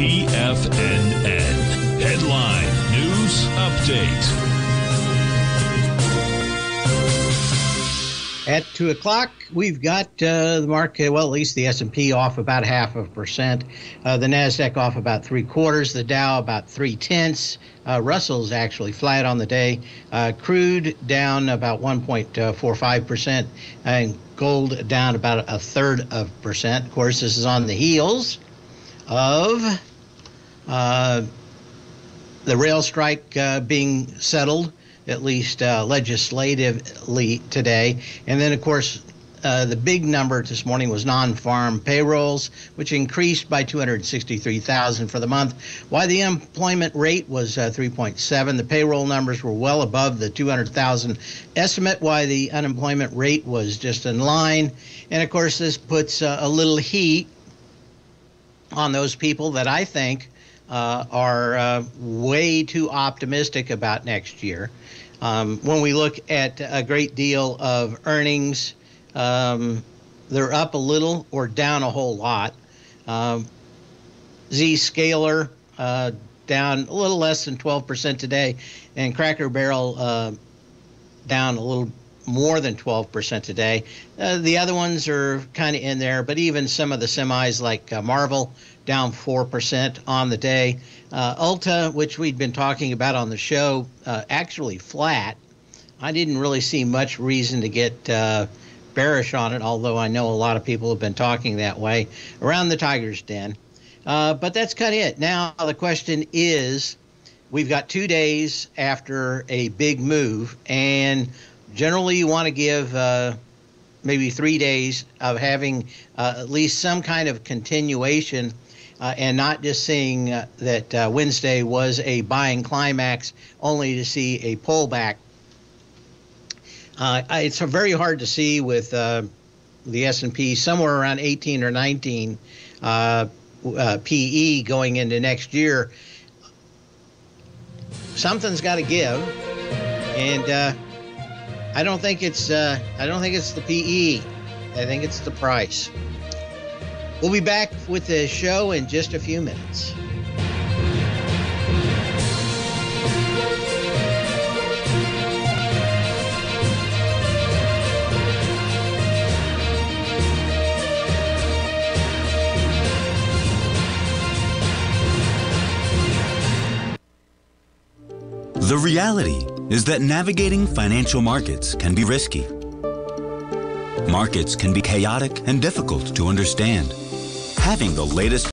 TFNN. Headline News Update. At two o'clock, we've got uh, the market. Well, at least the S and P off about half of a percent. Uh, the Nasdaq off about three quarters. The Dow about three tenths. Uh, Russell's actually flat on the day. Uh, crude down about 1.45 percent, and gold down about a third of percent. Of course, this is on the heels of uh, the rail strike uh, being settled at least uh, legislatively today. And then, of course, uh, the big number this morning was non-farm payrolls, which increased by 263,000 for the month. Why the employment rate was uh, 3.7. The payroll numbers were well above the 200,000 estimate. Why the unemployment rate was just in line. And of course, this puts uh, a little heat on those people that I think uh, are uh, way too optimistic about next year. Um, when we look at a great deal of earnings, um, they're up a little or down a whole lot. Um, Zscaler uh, down a little less than 12% today, and Cracker Barrel uh, down a little more than 12% today. Uh, the other ones are kind of in there, but even some of the semis like uh, Marvell down 4% on the day. Uh, Ulta, which we'd been talking about on the show, uh, actually flat. I didn't really see much reason to get uh, bearish on it, although I know a lot of people have been talking that way around the Tiger's Den. Uh, but that's kind of it. Now, the question is we've got two days after a big move, and generally you want to give uh, maybe three days of having uh, at least some kind of continuation uh, and not just seeing uh, that uh, Wednesday was a buying climax, only to see a pullback. Uh, it's very hard to see with the S&P somewhere around 18 or 19 uh, PE going into next year. Something's got to give, and I don't think it's uh, I don't think it's the PE. I think it's the price. We'll be back with the show in just a few minutes. The reality is that navigating financial markets can be risky. Markets can be chaotic and difficult to understand having the latest